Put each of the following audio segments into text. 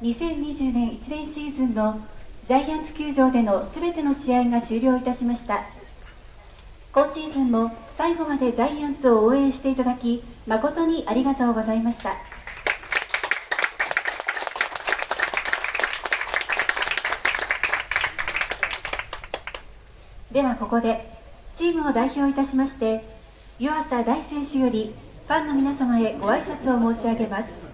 2020年1年シーズンのジャイアンツ球場でのすべての試合が終了いたしました。今シーズンも最後までジャイアンツを応援していただき誠にありがとうございました。ではここでチームを代表いたしまして湯浅大選手よりファンの皆様へご挨拶を申し上げます。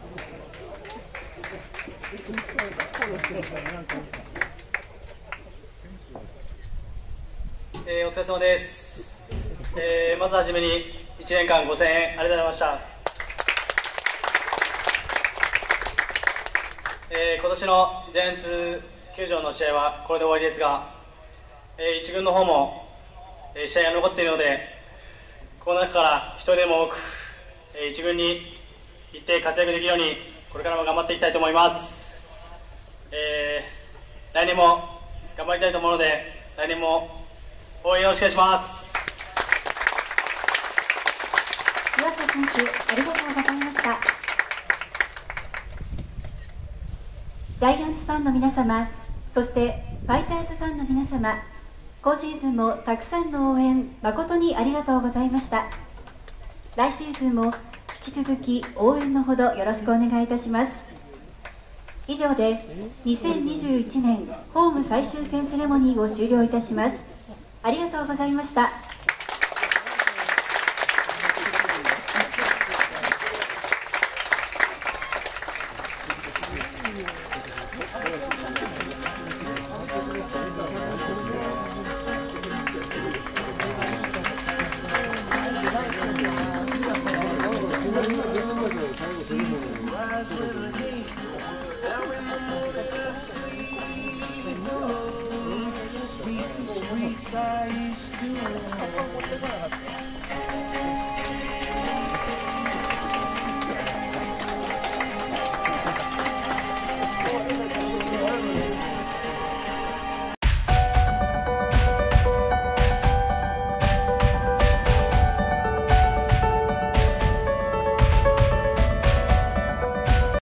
えー、お疲れ様です、えー、まずはじめに1年間5000円ありがとうございました、えー、今年のジャイアンツ球場の試合はこれで終わりですが、えー、1軍の方も、えー、試合が残っているのでこの中から1人でも多く、えー、1軍に行って活躍できるようにこれからも頑張っていきたいと思います、来年も頑張りたいと思うので来年も応援よろしくお願いします。湯浅選手ありがとうございました。ジャイアンツファンの皆様そしてファイターズファンの皆様今シーズンもたくさんの応援誠にありがとうございました。来シーズンも引き続き応援のほどよろしくお願いいたします。以上で2021年ホーム最終戦セレモニーを終了いたします。ありがとうございました。It's all too hot.